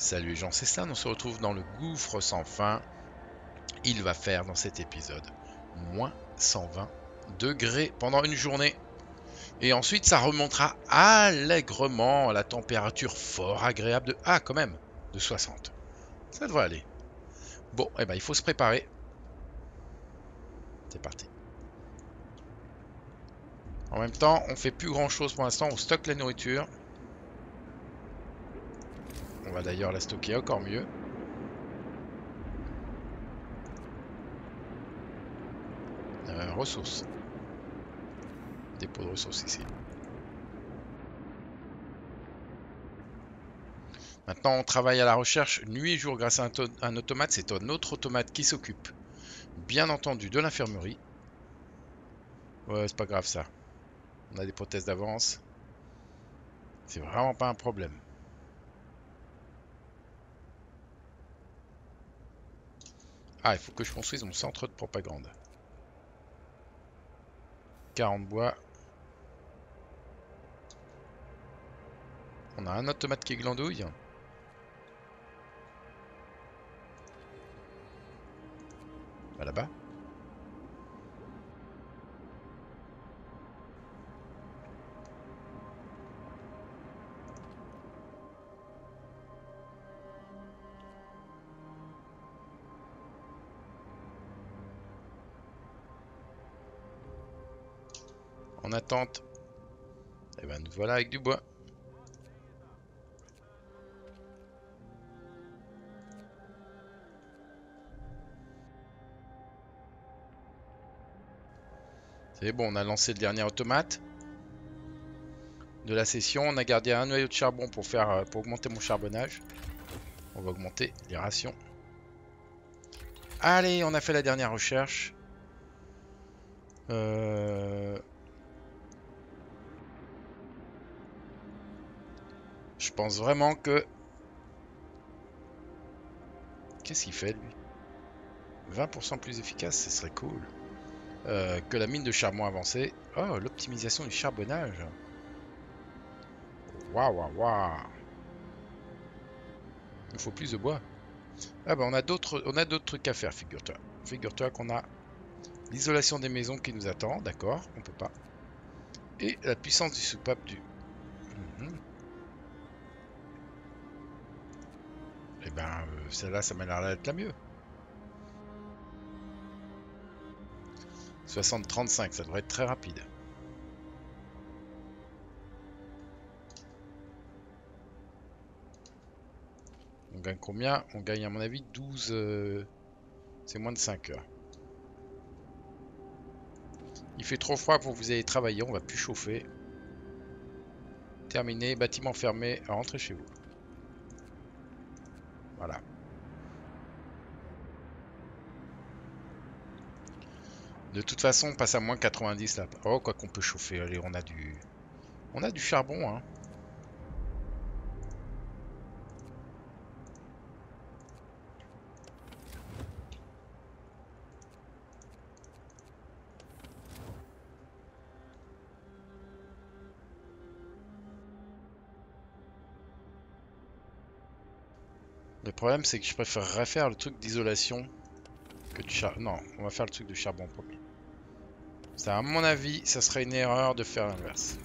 Salut les gens, c'est Stan, on se retrouve dans le gouffre sans fin. Il va faire dans cet épisode moins 120 degrés pendant une journée. Et ensuite, ça remontera allègrement à la température fort agréable de... Ah, quand même, de 60. Ça devrait aller. Bon, eh ben, il faut se préparer. C'est parti. En même temps, on fait plus grand chose pour l'instant. On stocke la nourriture. On va d'ailleurs la stocker encore mieux. Euh, ressources. Dépôt de ressources ici. Maintenant, on travaille à la recherche nuit et jour grâce à un, un automate. C'est un autre automate qui s'occupe, bien entendu, de l'infirmerie. Ouais, c'est pas grave ça. On a des prothèses d'avance. C'est vraiment pas un problème. Ah, il faut que je construise mon centre de propagande. 40 bois. On a un automate qui glandouille. Bah là-bas. En attente. Et eh ben nous voilà avec du bois. C'est bon, on a lancé le dernier automate de la session. On a gardé un noyau de charbon pour, faire, euh, pour augmenter mon charbonnage. On va augmenter les rations. Allez, on a fait la dernière recherche. Euh... Je pense vraiment que... Qu'est-ce qu'il fait, lui? 20% plus efficace, ce serait cool. Euh, que la mine de charbon avancée. Oh, l'optimisation du charbonnage. Waouh, waouh, waouh. Il faut plus de bois. Ah bah on a d'autres on a d'autres trucs à faire, figure-toi. Figure-toi qu'on a l'isolation des maisons qui nous attend, d'accord, on peut pas. Et la puissance du soupape du... ben, euh, celle-là, ça m'a l'air d'être la mieux. 60-35, ça devrait être très rapide. On gagne combien? On gagne à mon avis 12... Euh, c'est moins de 5 heures. Il fait trop froid pour que vous ayez travaillé, on va plus chauffer. Terminé, bâtiment fermé, rentrez chez vous. Voilà. De toute façon, on passe à moins 90 là. Oh, quoi qu'on peut chauffer. Allez, on a du... On a du charbon, hein. Problème, c'est que je préférerais faire le truc d'isolation que du charbon. Non, on va faire le truc de charbon en premier. Ça, à mon avis, ça serait une erreur de faire l'inverse.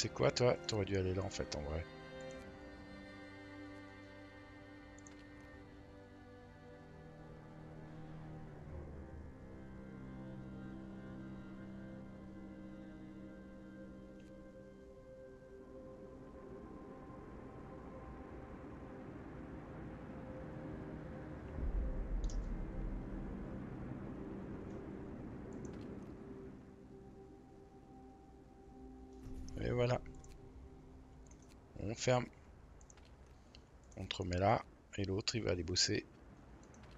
C'est quoi toi? T'aurais dû aller là en fait en vrai. ferme. On te remet là. Et l'autre, il va aller bosser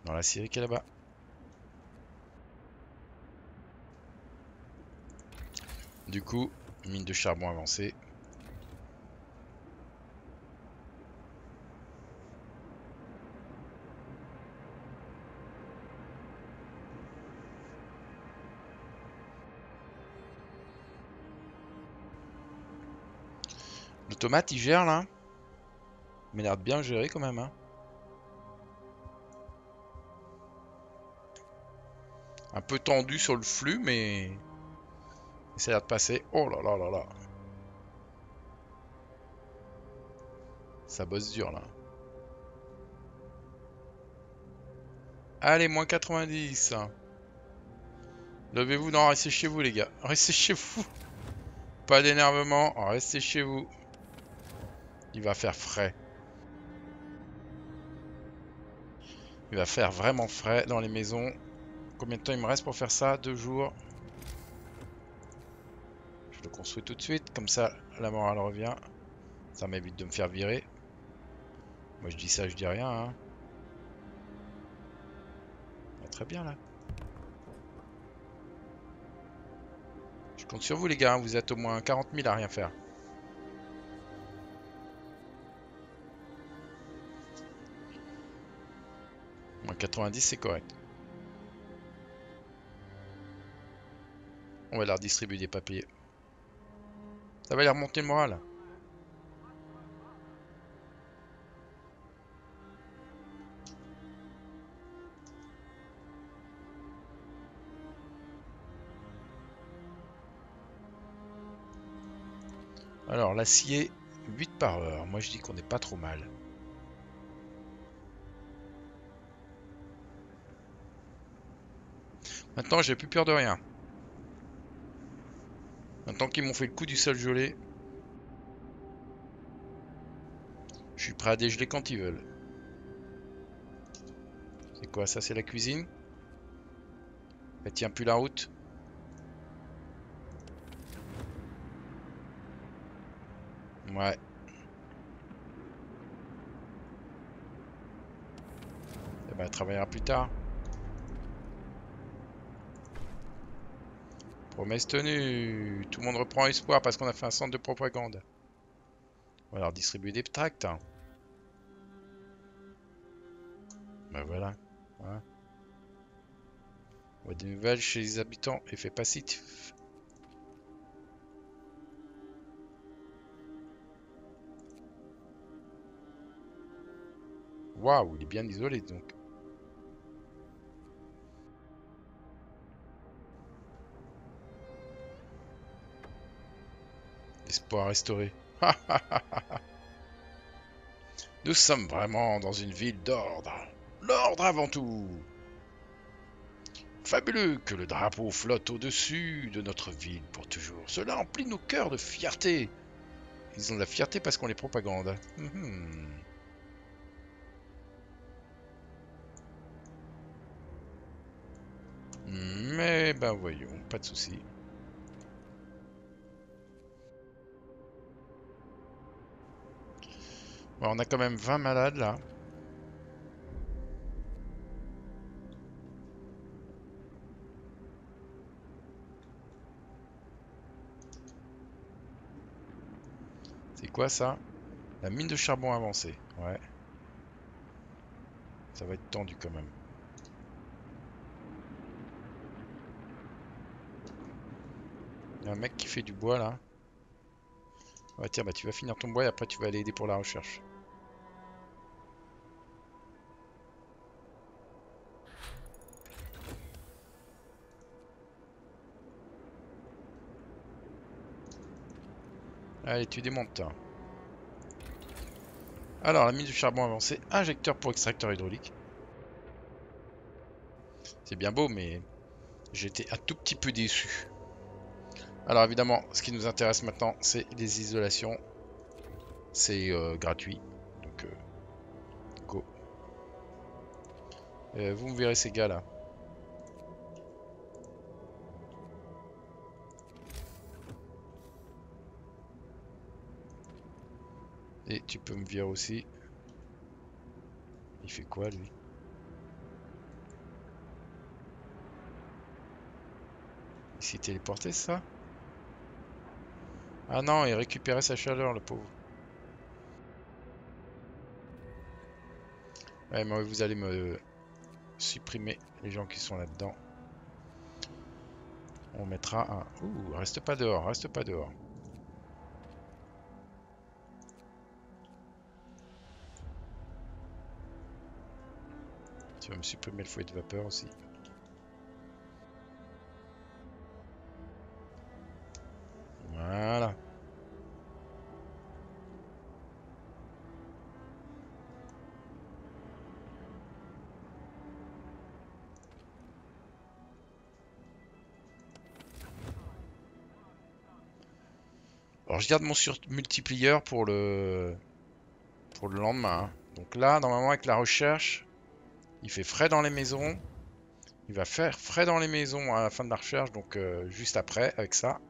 dans la scierie qui est là-bas. Du coup, mine de charbon avancée. L'automate il gère là Mais il a l'air de bien gérer quand même hein. Un peu tendu sur le flux mais ça a l'air de passer. Oh là là là là. Ça bosse dur là. Allez, moins 90. Levez-vous. Non, restez chez vous les gars. Restez chez vous. Pas d'énervement. Restez chez vous. Il va faire frais. Il va faire vraiment frais dans les maisons. Combien de temps il me reste pour faire ça? Deux jours. Je le construis tout de suite. Comme ça, la morale revient. Ça m'évite de me faire virer. Moi, je dis ça, je dis rien. Hein. très bien, là. Je compte sur vous, les gars. Hein. Vous êtes au moins 40 000 à rien faire. 90 c'est correct. On va leur distribuer des papiers. Ça va leur remonter le moral. Alors, l'acier, 8 par heure. Moi, je dis qu'on n'est pas trop mal. Maintenant, j'ai plus peur de rien. Maintenant qu'ils m'ont fait le coup du sol gelé, je suis prêt à dégeler quand ils veulent. C'est quoi ça C'est la cuisine? Elle tient plus la route? Ouais. Eh ben, elle travaillera plus tard. Promesse tenue. Tout le monde reprend espoir parce qu'on a fait un centre de propagande. On va leur distribuer des tracts. Ben voilà. voilà. On voit des nouvelles chez les habitants. Effet passif. Waouh, il est bien isolé donc. Restauré. Nous sommes vraiment dans une ville d'ordre. L'ordre avant tout. Fabuleux que le drapeau flotte au-dessus de notre ville pour toujours. Cela emplit nos cœurs de fierté. Ils ont de la fierté parce qu'on les propagande. Mhm. Mais ben voyons, pas de on a quand même 20 malades là. C'est quoi ça? La mine de charbon avancée. Ouais. Ça va être tendu quand même. Il y a un mec qui fait du bois là. Ouais tiens bah tu vas finir ton bois et après tu vas aller aider pour la recherche. Allez, tu démontes. Alors, la mine du charbon avancée, injecteur pour extracteur hydraulique. C'est bien beau, mais j'étais un tout petit peu déçu. Alors évidemment, ce qui nous intéresse maintenant, c'est les isolations. C'est euh, gratuit. Donc, euh, go. Euh, vous me verrez ces gars tu peux me virer aussi. Il fait quoi lui? Il s'est téléporté ça? Ah non, il récupérait sa chaleur, le pauvre. Ouais, mais vous allez me supprimer les gens qui sont là-dedans. On mettra un... Ouh, reste pas dehors, reste pas dehors. Tu vas me supprimer le fouet de vapeur aussi. Voilà. Alors je garde mon multiplier pour le pour le lendemain. Hein. Donc là, normalement avec la recherche, il fait frais dans les maisons. Il va faire frais dans les maisons à la fin de la recherche, donc euh, juste après avec ça.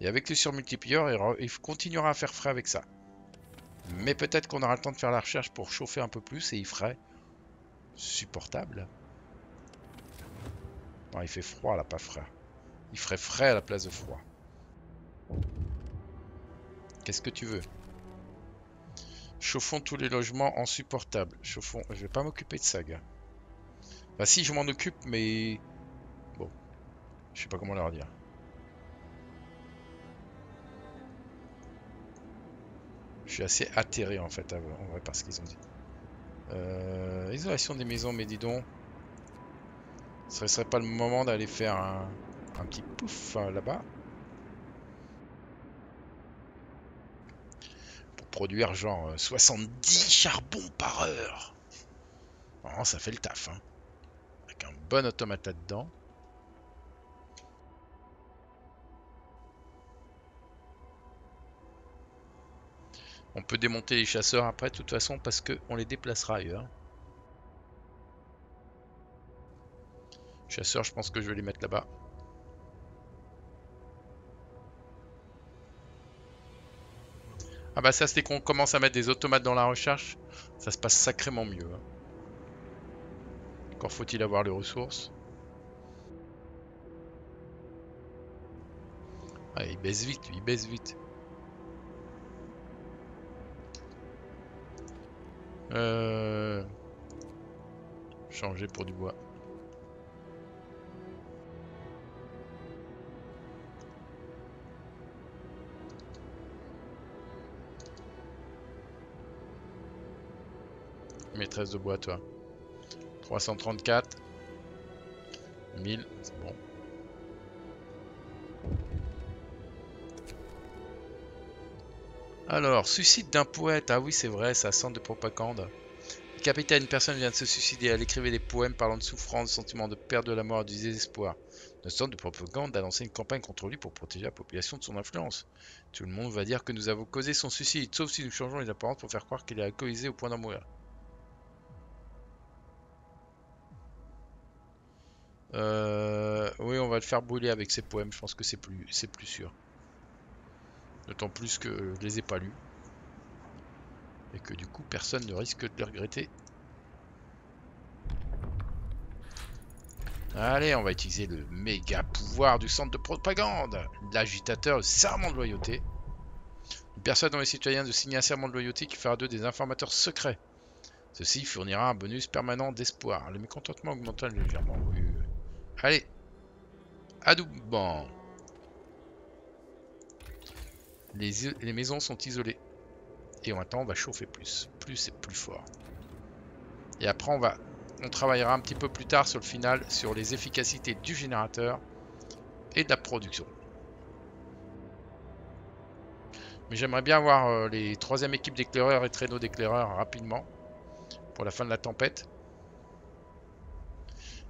Et avec le surmultiplier, il, continuera à faire frais avec ça. Mais peut-être qu'on aura le temps de faire la recherche pour chauffer un peu plus et il ferait supportable. Non, il fait froid là, pas frais. Il ferait frais à la place de froid. Qu'est-ce que tu veux? Chauffons tous les logements en supportable. Chauffons... Je vais pas m'occuper de ça, gars. Bah si, je m'en occupe, mais... Bon. Je sais pas comment leur dire. Je suis assez atterré en fait, en vrai, par ce qu'ils ont dit. Euh, isolation des maisons, mais dis donc. Ce serait pas le moment d'aller faire un, petit pouf euh, là-bas Pour produire genre 70 euh, charbons par heure. Oh, ça fait le taf. Hein. Bon automate là-dedans. On peut démonter les chasseurs après de toute façon parce qu'on les déplacera ailleurs. Chasseurs, je pense que je vais les mettre là-bas. Ah bah ça, c'est qu'on commence à mettre des automates dans la recherche. Ça se passe sacrément mieux. Hein. Encore faut-il avoir les ressources. Ah, il baisse vite, il baisse vite. Euh... Changer pour du bois. Maîtresse de bois, toi. 334. 1000, c'est bon. Alors, suicide d'un poète. Ah oui, c'est vrai, ça sent de propagande. Capitaine, une personne vient de se suicider. Elle écrivait des poèmes parlant de souffrance, de sentiment de perte de la mort, du désespoir. Notre centre de propagande a lancé une campagne contre lui pour protéger la population de son influence. Tout le monde va dire que nous avons causé son suicide, sauf si nous changeons les apparences pour faire croire qu'il est alcoolisé au point d'en mourir. Euh, oui, on va le faire brûler avec ses poèmes. Je pense que c'est plus, sûr. D'autant plus que je les ai pas lus. Et que du coup, personne ne risque de les regretter. Allez, on va utiliser le méga pouvoir du centre de propagande. L'agitateur, serment de loyauté. Une personne dans les citoyens de signer un serment de loyauté qui fera d'eux des informateurs secrets. Ceci fournira un bonus permanent d'espoir. Le mécontentement augmentera légèrement. Allez. Adoubement. Les, maisons sont isolées. Et maintenant, on va chauffer plus. Plus et plus fort. Et après, on va... On travaillera un petit peu plus tard sur le final sur les efficacités du générateur et de la production. Mais j'aimerais bien voir euh, les troisième équipes d'éclaireurs et traîneaux d'éclaireurs rapidement pour la fin de la tempête.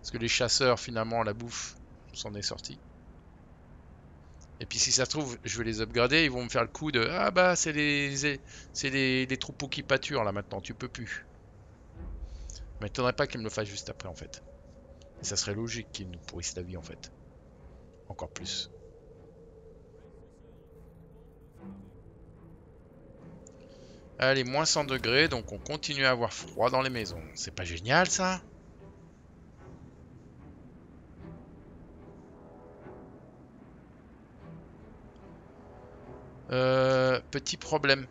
Parce que les chasseurs, finalement, la bouffe, s'en est sorti. Et puis si ça se trouve, je vais les upgrader, ils vont me faire le coup de Ah bah c'est les, c'est les, troupeaux qui pâturent là maintenant, tu peux plus. Mais m'étonnerait pas qu'ils me le fassent juste après en fait. Et ça serait logique qu'ils nous pourrissent la vie en fait. Encore plus. Allez, moins 100 degrés, donc on continue à avoir froid dans les maisons. C'est pas génial ça? Petit problème.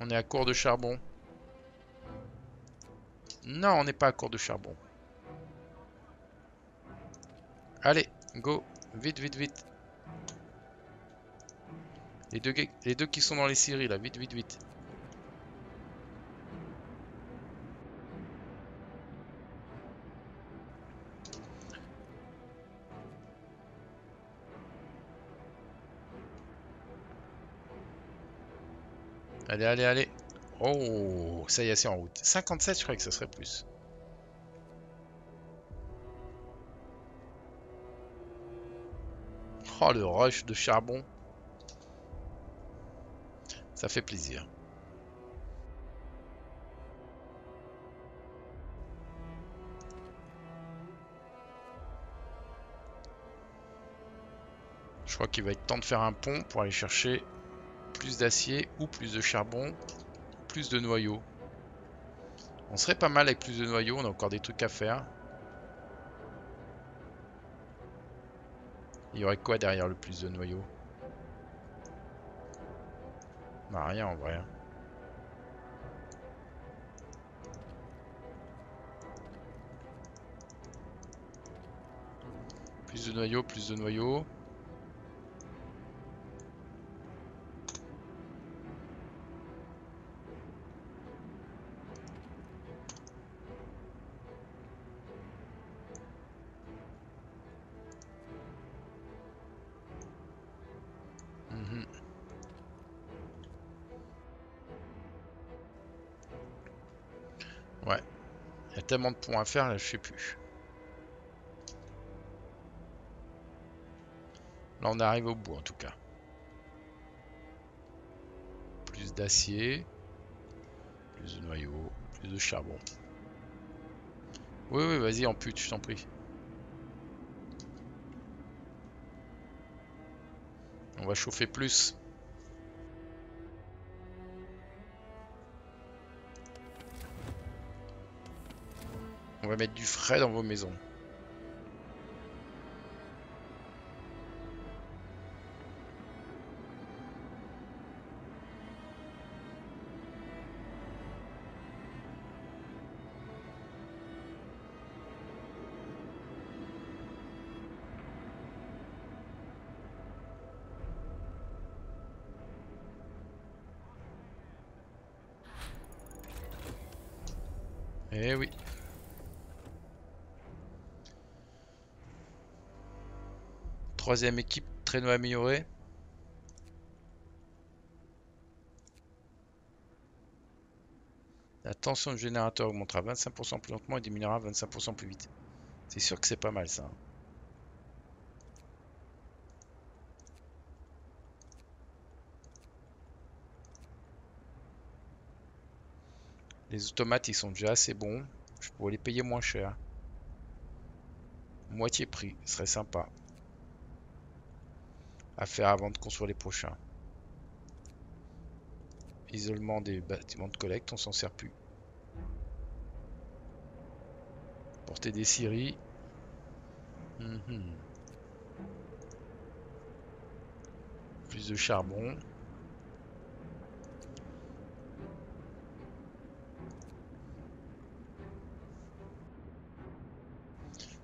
On est à court de charbon. Non, on n'est pas à court de charbon. Allez, go. Vite, vite, vite. Les deux, qui sont dans les séries, là. Vite, vite, vite. Allez, allez, allez. Oh, ça y est, c'est en route. 57, je croyais que ça serait plus. Oh, le rush de charbon. Ça fait plaisir. Je crois qu'il va être temps de faire un pont pour aller chercher plus d'acier ou plus de charbon, plus de noyaux. On serait pas mal avec plus de noyaux, on a encore des trucs à faire. Il y aurait quoi derrière le plus de noyaux? Rien en vrai. Plus de noyaux, plus de noyaux. Tellement de points à faire, là, je sais plus. Là, on arrive au bout, en tout cas. Plus d'acier. Plus de noyaux. Plus de charbon. Oui, oui, vas-y, en pute, je t'en prie. On va chauffer plus. On va mettre du frais dans vos maisons. Eh oui. Troisième équipe, traîneau amélioré. La tension du générateur augmentera 25% plus lentement et diminuera 25% plus vite. C'est sûr que c'est pas mal ça. Hein. Les automates ils sont déjà assez bons. Je pourrais les payer moins cher. Moitié prix, ce serait sympa à faire avant de construire les prochains. Isolement des bâtiments de collecte, on s'en sert plus. Porter des scieries. Mhm. Plus de charbon.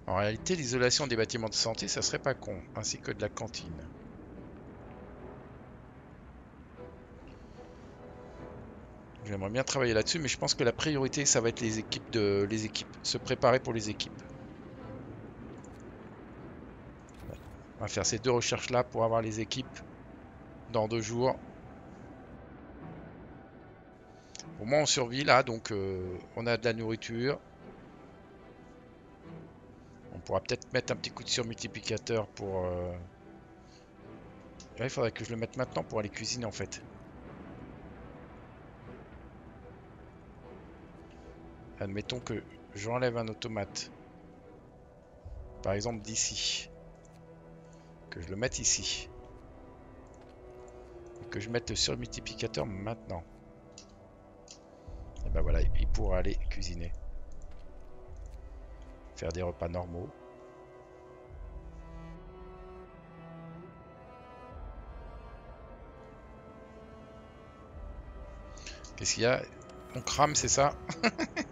En réalité, l'isolation des bâtiments de santé, ça serait pas con, ainsi que de la cantine. J'aimerais bien travailler là-dessus, mais je pense que la priorité, ça va être les équipes de les équipes. Se préparer pour les équipes. On va faire ces deux recherches-là pour avoir les équipes dans deux jours. Au moins on survit là, donc euh, on a de la nourriture. On pourra peut-être mettre un petit coup de surmultiplicateur pour... Euh, il faudrait que je le mette maintenant pour aller cuisiner en fait. Admettons que j'enlève un automate, par exemple d'ici, que je le mette ici, que je mette le surmultiplicateur maintenant. Et ben voilà, il pourra aller cuisiner, faire des repas normaux. Qu'est-ce qu'il y a? On crame, c'est ça?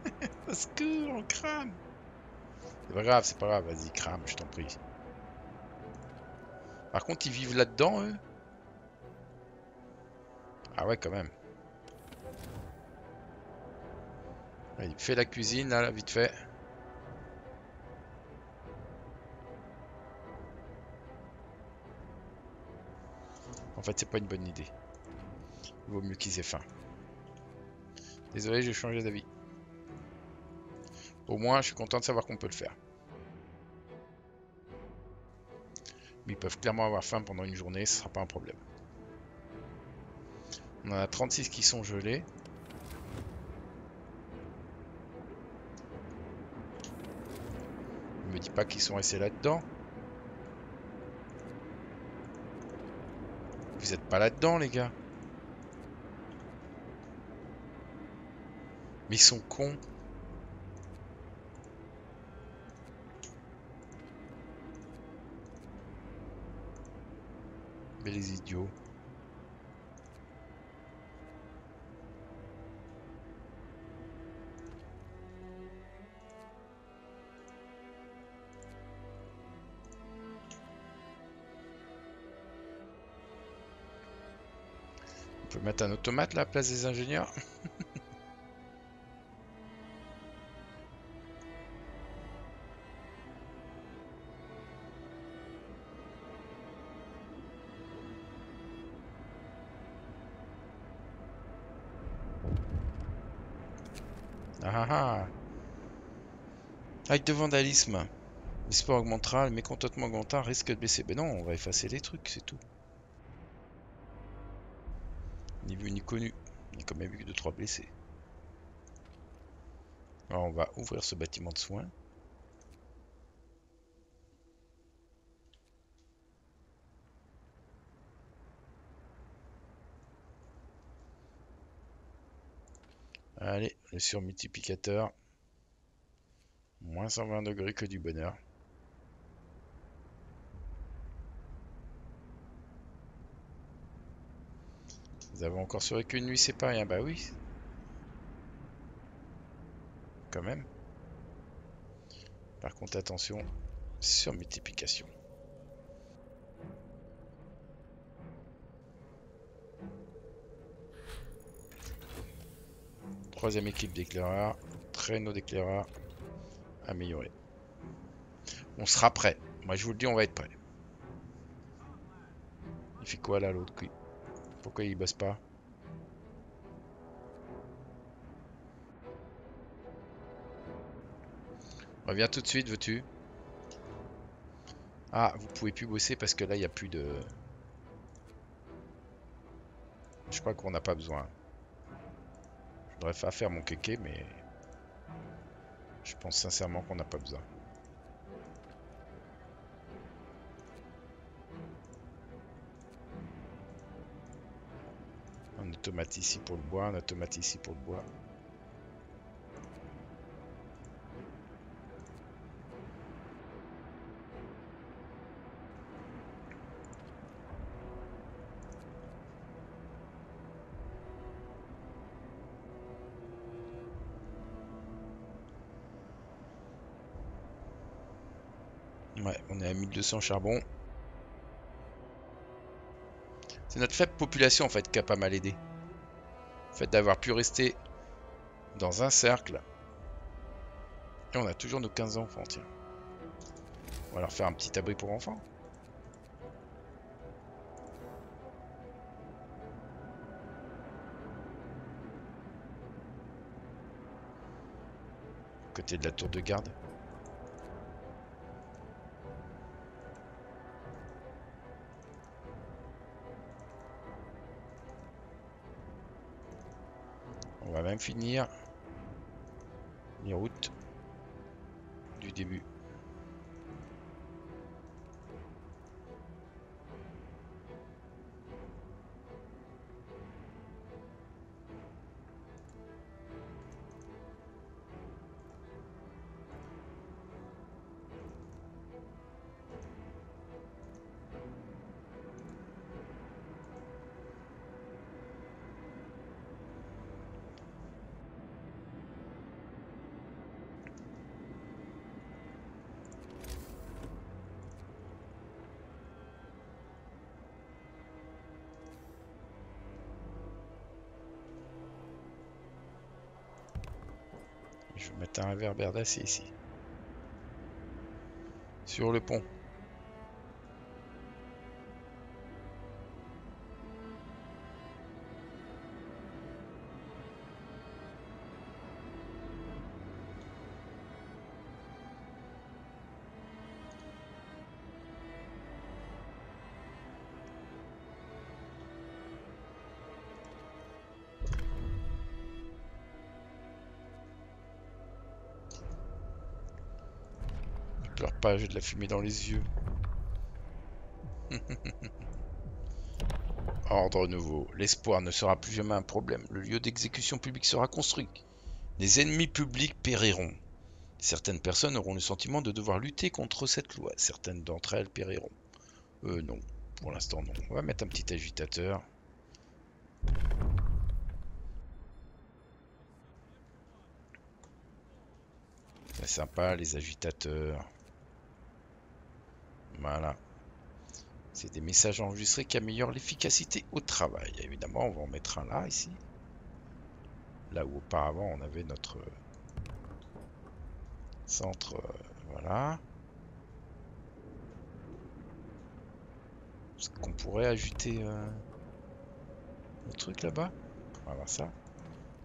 Que on crame C'est pas grave, c'est pas grave, vas-y, crame, je t'en prie. Par contre, ils vivent là-dedans, eux? Ah ouais, quand même. Il fait la cuisine, là, vite fait. En fait, c'est pas une bonne idée. Il vaut mieux qu'ils aient faim. Désolé, j'ai changé d'avis. Au moins, je suis content de savoir qu'on peut le faire. Mais ils peuvent clairement avoir faim pendant une journée, ce sera pas un problème. On en a 36 qui sont gelés. Ne me dis pas qu'ils sont restés là-dedans. Vous êtes pas là-dedans, les gars. Mais ils sont cons. Idiots. On peut mettre un automate là à la place des ingénieurs? De vandalisme. L'espoir augmentera, le mécontentement augmentera, risque de baisser. Ben non, on va effacer les trucs, c'est tout. Ni vu ni connu. Il y a quand même eu 2-3 blessés. Alors on va ouvrir ce bâtiment de soins. Allez, le surmultiplicateur. Moins 120 degrés que du bonheur. Vous avez encore survécu une nuit, c'est pas rien. Bah oui. Quand même. Par contre, attention, surmultiplication. Troisième équipe d'éclaireurs. Traîneau d'éclaireurs. Amélioré. On sera prêt. Moi je vous le dis, on va être prêt. Il fait quoi là l'autre Pourquoi il bosse pas? Reviens tout de suite, veux-tu? Ah, vous pouvez plus bosser parce que là, il n'y a plus de... Je crois qu'on n'a pas besoin. Je voudrais faire mon kéké, mais je pense sincèrement qu'on n'a pas besoin. Un automate ici pour le bois, un automate ici pour le bois. 1200 charbon. C'est notre faible population en fait qui a pas mal aidé. Le fait d'avoir pu rester dans un cercle. Et on a toujours nos 15 enfants, tiens. On va leur faire un petit abri pour enfants. Côté de la tour de garde. Finir les routes du début. Vais mettre un réverbère d'acier ici. Sur le pont. J'ai de la fumée dans les yeux. Ordre nouveau. L'espoir ne sera plus jamais un problème. Le lieu d'exécution publique sera construit. Les ennemis publics périront. Certaines personnes auront le sentiment de devoir lutter contre cette loi. Certaines d'entre elles périront. Euh, non. Pour l'instant, non. On va mettre un petit agitateur. C'est sympa, les agitateurs. Voilà. C'est des messages enregistrés qui améliorent l'efficacité au travail. Évidemment, on va en mettre un là, ici. Là où auparavant, on avait notre centre. Euh, voilà. Est-ce qu'on pourrait ajouter euh, le truc là-bas? Voilà ça.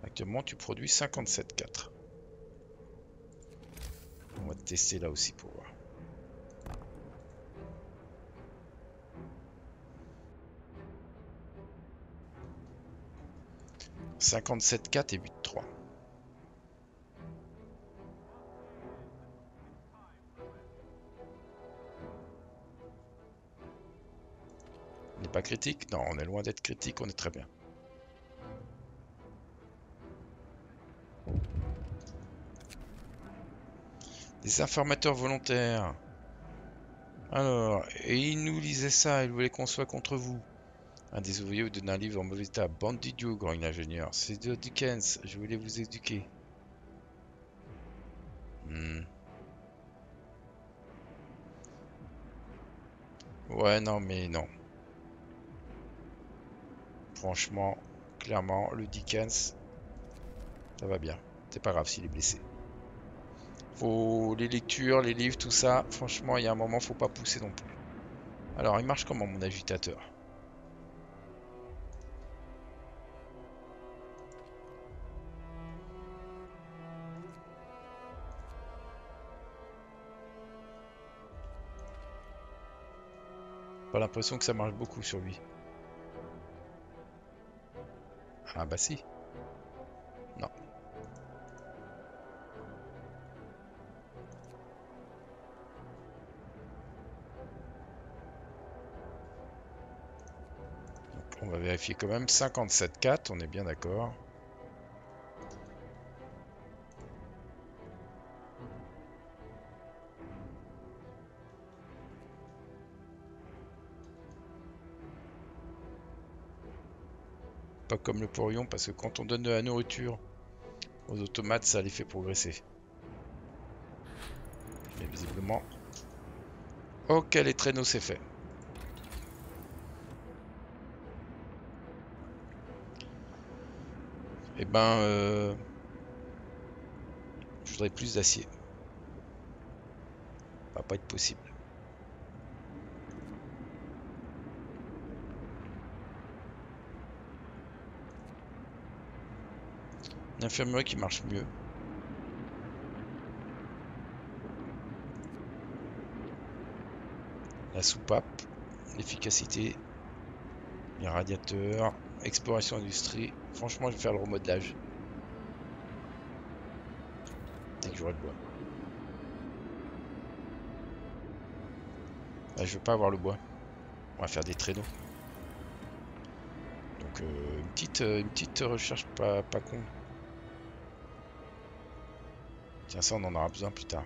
Actuellement, tu produis 57,4. On va tester là aussi pour voir. 57 4 et 8 3. On n'est pas critique? Non, on est loin d'être critique, on est très bien. Des informateurs volontaires. Alors, et il nous lisait ça, il voulait qu'on soit contre vous. Un des ouvriers vous donne un livre en mauvais état. Bande d'idiots, grand ingénieur. C'est de Dickens. Je voulais vous éduquer. Hmm. Ouais, non, mais non. Franchement, clairement, le Dickens, ça va bien. C'est pas grave s'il est blessé. Faut les lectures, les livres, tout ça. Franchement, il y a un moment, faut pas pousser non plus. Alors, il marche comment mon agitateur? L'impression que ça marche beaucoup sur lui. Ah bah si. Non. on va vérifier quand même 57.4, on est bien d'accord. Comme le porion, parce que quand on donne de la nourriture aux automates, ça les fait progresser. Mais visiblement... Ok, les traîneaux, c'est fait. Eh ben... Euh... Je voudrais plus d'acier. Ça va pas être possible. L'infirmerie qui marche mieux. La soupape, l'efficacité, les radiateurs, exploration industrie. Franchement, je vais faire le remodelage. Dès que j'aurai le bois. Bah, je veux pas avoir le bois. On va faire des traîneaux. Donc euh, une, petite, euh, une petite recherche pas, pas con. Tiens, ça, on en aura besoin plus tard.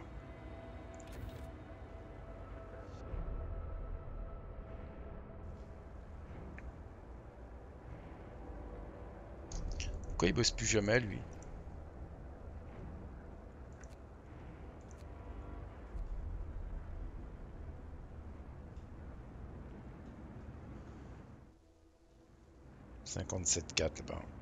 Pourquoi il bosse plus jamais, lui Cinquante-sept quatre là-bas.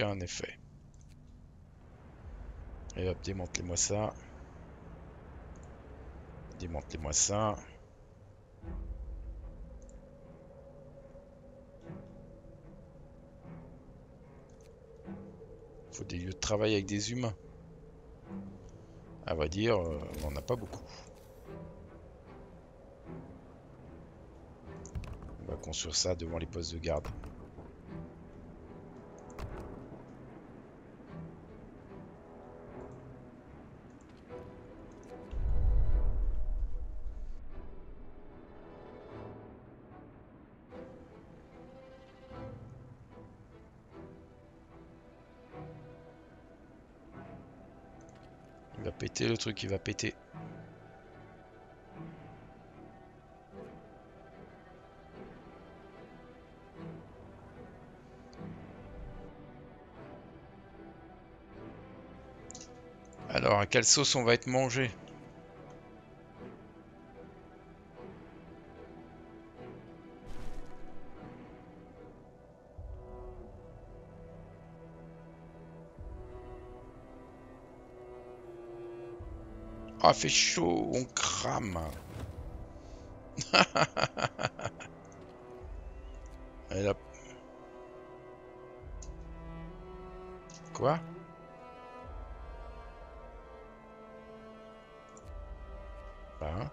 Aucun effet. Et hop, démantelez-moi ça. Démantelez-moi ça. Faut des lieux de travail avec des humains. À vrai dire, euh, on n'en a pas beaucoup. On va construire ça devant les postes de garde. Le truc, il va péter. Alors, à quelle sauce on va être mangé? Ah, fait chaud, on crame. Et là... Quoi? Bah.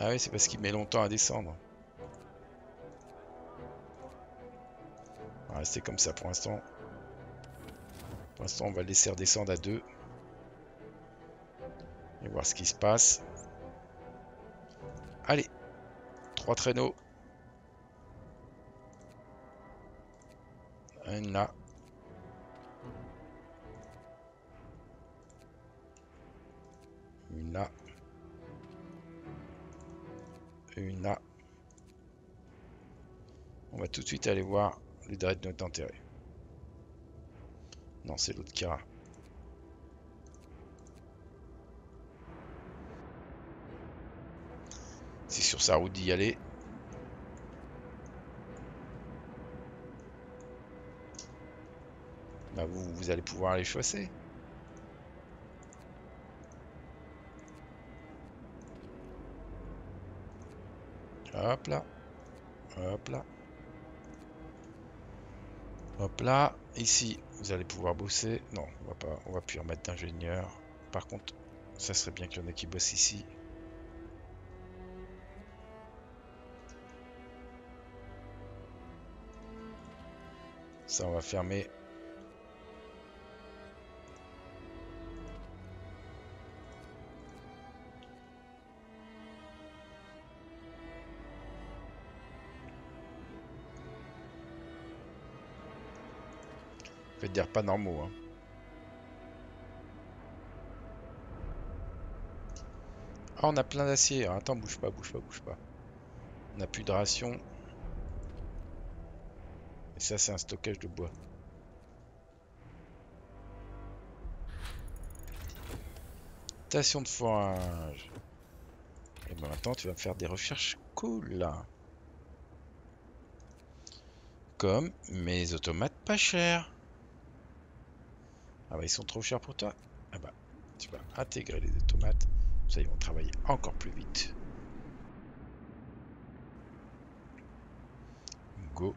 Ah oui, c'est parce qu'il met longtemps à descendre. On va rester comme ça pour l'instant. Pour l'instant, on va le laisser redescendre à 2. Voir ce qui se passe. Allez. Trois traîneaux. Un là. Une là. Une là. On va tout de suite aller voir les dreadnoughts enterrés. Non, c'est l'autre Kara. C'est sur sa route d'y aller. Bah vous, allez pouvoir aller chasser. Hop là. Hop là. Hop là. Ici, vous allez pouvoir bosser. Non, on va pas. On va plus remettre d'ingénieur. Par contre, ça serait bien qu'il y en ait qui bossent ici. Ça, on va fermer. Faites dire pas normaux. Hein. Ah, on a plein d'acier. Attends, bouge pas, bouge pas, bouge pas. On a plus de ration. Ça, c'est un stockage de bois. Station de forage. Et ben maintenant, tu vas me faire des recherches cool là. Comme mes automates pas chers. Ah bah ils sont trop chers pour toi. Ah bah tu vas intégrer les automates. Ça ils vont travailler encore plus vite. Go.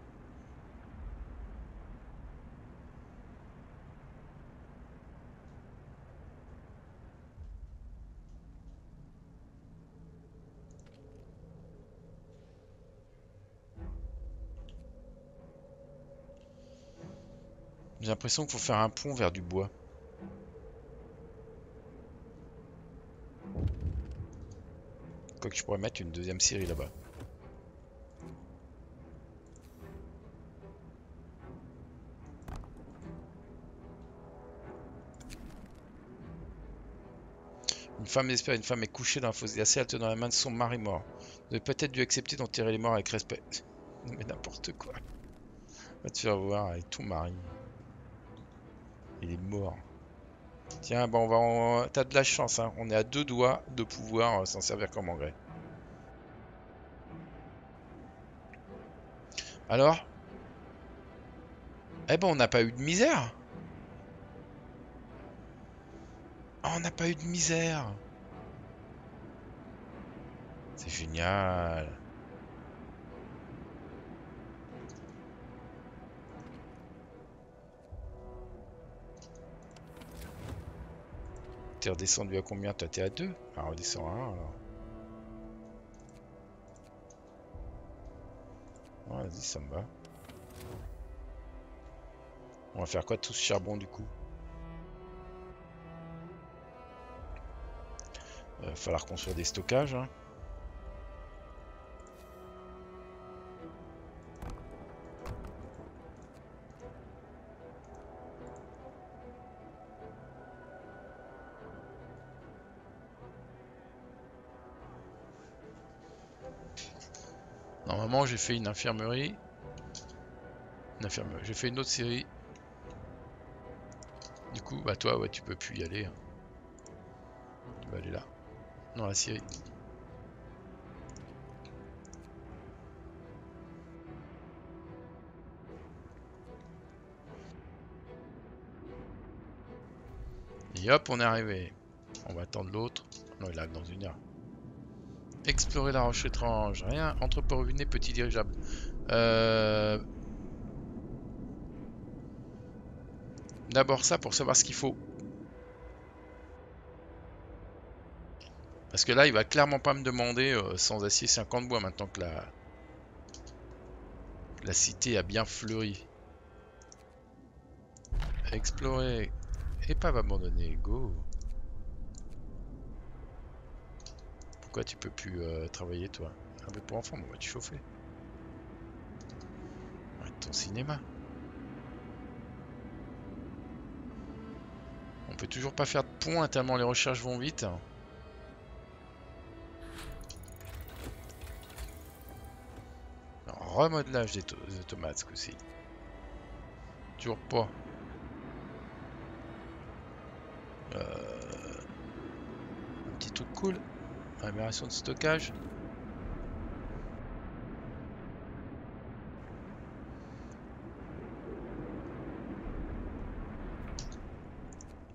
J'ai l'impression qu'il faut faire un pont vers du bois. Quoique je pourrais mettre une deuxième série là-bas. Une femme espère, une femme est couchée dans la fosse glacée, elle tenant la main de son mari mort. Vous avez peut-être dû accepter d'enterrer les morts avec respect. Mais n'importe quoi. Va te faire voir avec ton mari. Il est mort. Tiens, bon, on va. T'as de la chance, hein. On est à deux doigts de pouvoir euh, s'en servir comme engrais. Alors? Eh ben, on n'a pas eu de misère. Oh, on n'a pas eu de misère. C'est génial. T'es redescendu à combien? Toi, t'es à 2 Ah, redescend à 1 alors. Vas-y, ça me va. On va faire quoi tout ce charbon du coup? Euh, falloir construire des stockages. Hein. J'ai fait une infirmerie. Une infirmerie. J'ai fait une autre série. Du coup, bah toi, ouais, tu peux plus y aller. Hein. Tu vas aller là. Dans la série. Et hop, on est arrivé. On va attendre l'autre. Non, il arrive dans une heure. Explorer la roche étrange. Rien. Entrepôt ruiné, petit dirigeable. Euh... D'abord ça pour savoir ce qu'il faut. Parce que là, il va clairement pas me demander euh, sans acier 50 bois maintenant que la, la cité a bien fleuri. Explorer. Et pas abandonner. Go. Tu peux plus euh, travailler toi Un peu pour enfants, on va te chauffer. Arrête ton cinéma. On peut toujours pas faire de points tellement les recherches vont vite. Remodelage des, tomates ce coup-ci. Toujours pas. Euh... Un petit truc cool. Amélioration de stockage.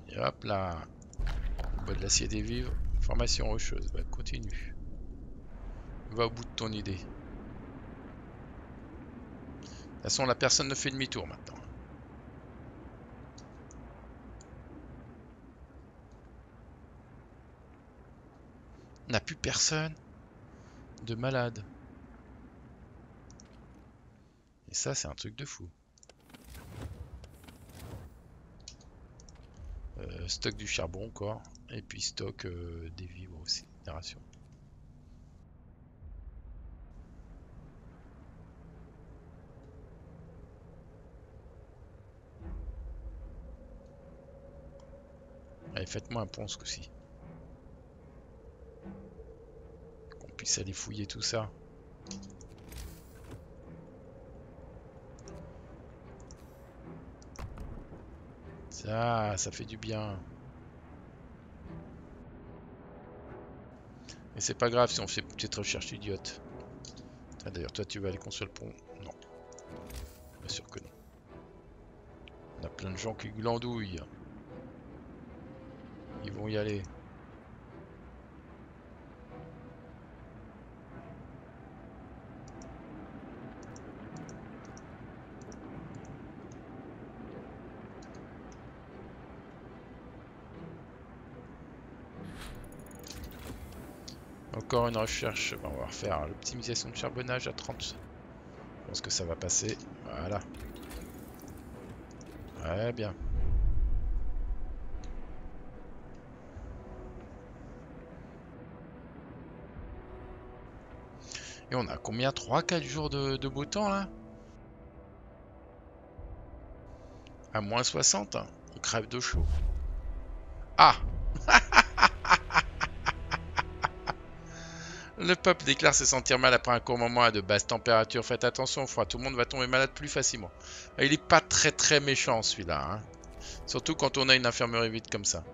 Et hop là. Bois de l'acier des vivres. Formation rocheuse. Bah, continue. Va au bout de ton idée. De toute façon, la personne ne fait demi-tour maintenant. N'a plus personne de malade. Et ça, c'est un truc de fou. Euh, stock du charbon encore. Et puis stock euh, des vivres aussi, des rations. Allez, faites-moi un pont ce coup-ci. Puisse aller fouiller tout ça. Ça, ça fait du bien. Mais c'est pas grave si on fait une petite recherche idiote. Ah, d'ailleurs, toi, tu vas aller construire le pont Non. Bien sûr que non. On a plein de gens qui glandouillent. Ils vont y aller. Une recherche. on va refaire l'optimisation de charbonnage à 30. Je pense que ça va passer. Voilà. Ouais, bien. Et on a combien? 3-4 jours de, de, beau temps là? À moins 60 On crève de chaud. Ah Le peuple déclare se sentir mal après un court moment à de basses températures. Faites attention au froid, tout le monde va tomber malade plus facilement. Ah, il est pas très très méchant celui-là. Hein. Surtout quand on a une infirmerie vide comme ça.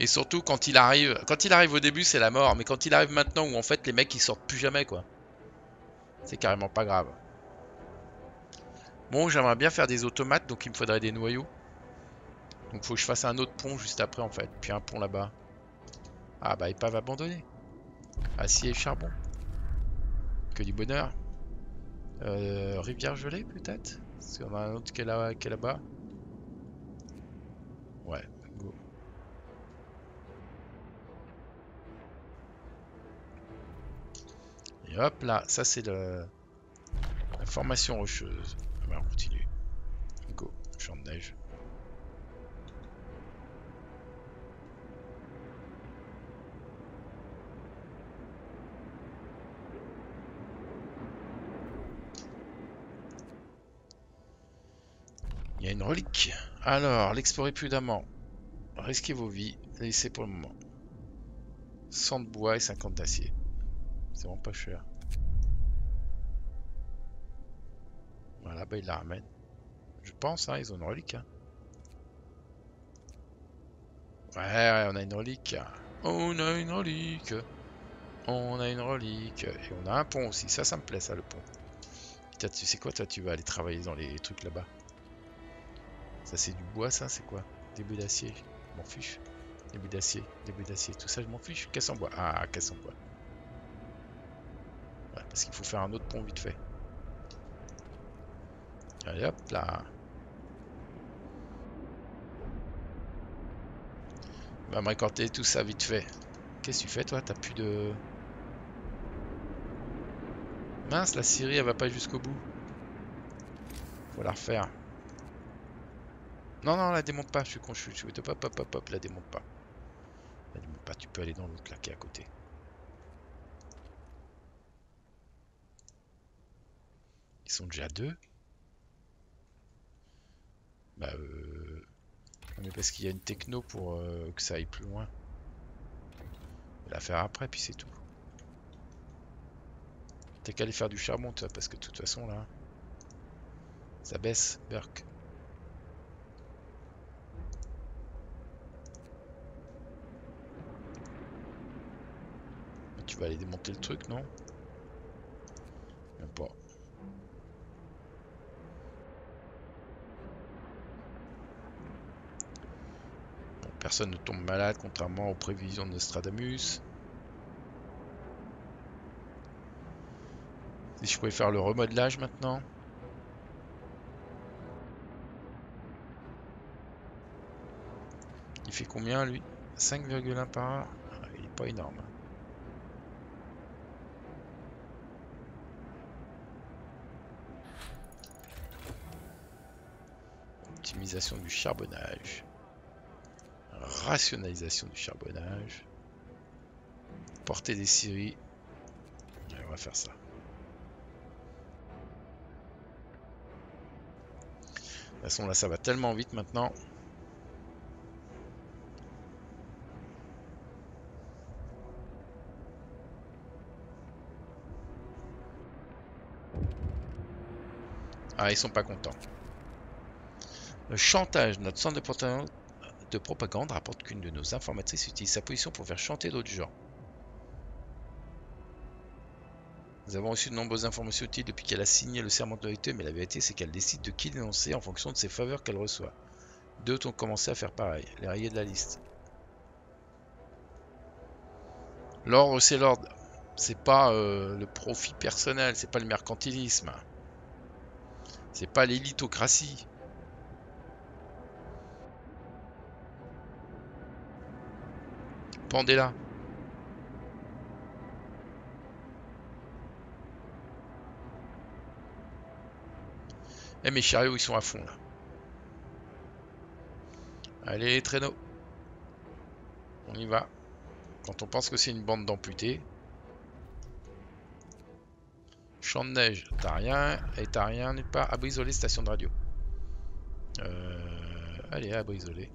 Et surtout quand il arrive, quand il arrive au début c'est la mort, mais quand il arrive maintenant où en fait les mecs ils sortent plus jamais quoi. C'est carrément pas grave. Bon, j'aimerais bien faire des automates, donc il me faudrait des noyaux. Donc faut que je fasse un autre pont juste après en fait. Puis un pont là-bas. Ah bah épave abandonné. Acier et charbon. Que du bonheur. Euh, rivière gelée peut-être? Parce en a un autre qui est là-bas. ouais, go. Et hop là, ça c'est le... la formation rocheuse. on continue. Go, champ de neige. Il y a une relique. Alors, l'explorer prudemment. Risquez vos vies. Laissez pour le moment. 100 de bois et 50 d'acier. C'est vraiment pas cher. Voilà, bah il la ramène. Je pense, hein, ils ont une relique. Hein. Ouais, on a une relique. On a une relique. On a une relique. Et on a un pont aussi. Ça, ça me plaît, ça, le pont. tu sais quoi, toi, tu vas aller travailler dans les trucs là-bas. Ça c'est du bois ça, c'est quoi? Début d'acier, je m'en fiche. Début d'acier, début d'acier, tout ça je m'en fiche. Casse en bois. Ah, casse en bois. parce qu'il faut faire un autre pont vite fait. Allez hop là. Va me récolter tout ça vite fait. Qu'est-ce que tu fais toi? T'as plus de... Mince, la Syrie elle va pas jusqu'au bout. Faut la refaire. Non, non, la démonte pas, je suis con, je suis... Hop, hop, hop, hop, la démonte pas. La démonte pas, tu peux aller dans l'autre là qui est à côté. Ils sont déjà deux Bah euh... Mais parce qu'il y a une techno pour euh, que ça aille plus loin. On la faire après, puis c'est tout. T'as qu'à aller faire du charbon, toi, parce que de toute façon, là... Ça baisse, Burk. Tu vas aller démonter le truc, non? Même pas. personne ne tombe malade, contrairement aux prévisions de Nostradamus. Si je pouvais faire le remodelage maintenant. Il fait combien lui? 5,1 par ah, Il est pas énorme. Optimisation du charbonnage. Rationalisation du charbonnage. Portée des scieries. on va faire ça. De toute façon, là, ça va tellement vite maintenant. Ah, ils sont pas contents. Chantage. Notre centre de propagande rapporte qu'une de nos informatrices utilise sa position pour faire chanter d'autres gens. Nous avons reçu de nombreuses informations utiles depuis qu'elle a signé le serment de mais la vérité c'est qu'elle décide de qui dénoncer en fonction de ses faveurs qu'elle reçoit. D'autres ont commencé à faire pareil, les rayés de la liste. L'ordre c'est l'ordre. C'est pas euh, le profit personnel, c'est pas le mercantilisme. C'est pas l'élitocratie. Pendez-la. Eh mes chariots ils sont à fond là. Allez traîneau. On y va. Quand on pense que c'est une bande d'amputés. Champ de neige, t'as rien. Et t'as rien n'est pas. Abri isolé, station de radio. Euh, allez, abri isolé.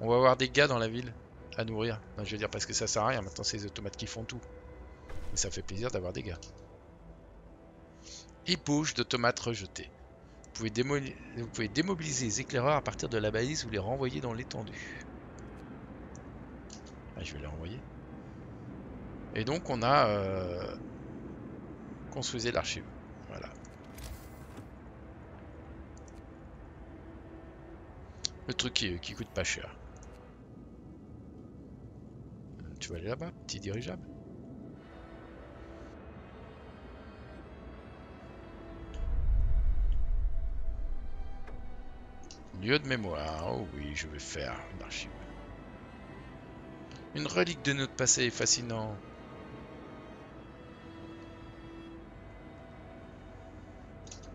On va avoir des gars dans la ville à nourrir. Je veux dire, parce que ça sert à rien. Maintenant, c'est les automates qui font tout. Mais ça fait plaisir d'avoir des gars. Et d'automates tomates rejetées. Vous pouvez, démobiliser les éclaireurs à partir de la balise ou les renvoyer dans l'étendue. Ah, je vais les renvoyer. Et donc, on a... Euh... Construisez l'archive. Voilà. Le truc qui coûte pas cher. Tu vas aller là-bas, petit dirigeable Lieu de mémoire. Oh oui, je vais faire une archive. Une relique de notre passé fascinant.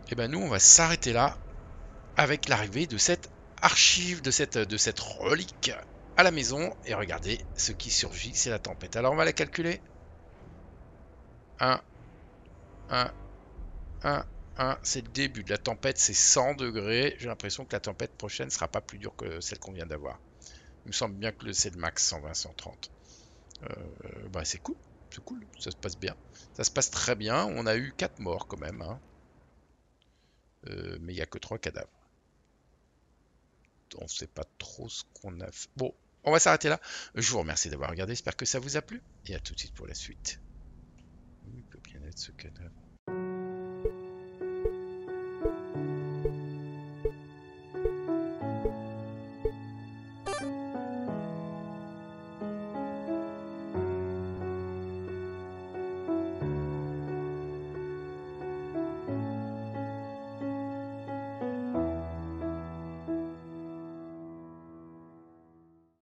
Et eh ben nous, on va s'arrêter là avec l'arrivée de cette archive, de cette, de cette relique à la maison. Et regardez, ce qui surgit, c'est la tempête. Alors on va la calculer. 1, 1, 1, 1. C'est le début de la tempête, c'est 100 degrés. J'ai l'impression que la tempête prochaine sera pas plus dure que celle qu'on vient d'avoir. Il me semble bien que c'est le max 120, 130. Euh, bah c'est cool, c'est cool, ça se passe bien. Ça se passe très bien. On a eu 4 morts quand même. Hein. Euh, mais il n'y a que 3 cadavres. On ne sait pas trop ce qu'on a fait. Bon, on va s'arrêter là. Je vous remercie d'avoir regardé. J'espère que ça vous a plu. Et à tout de suite pour la suite. Il peut bien être ce cadavre.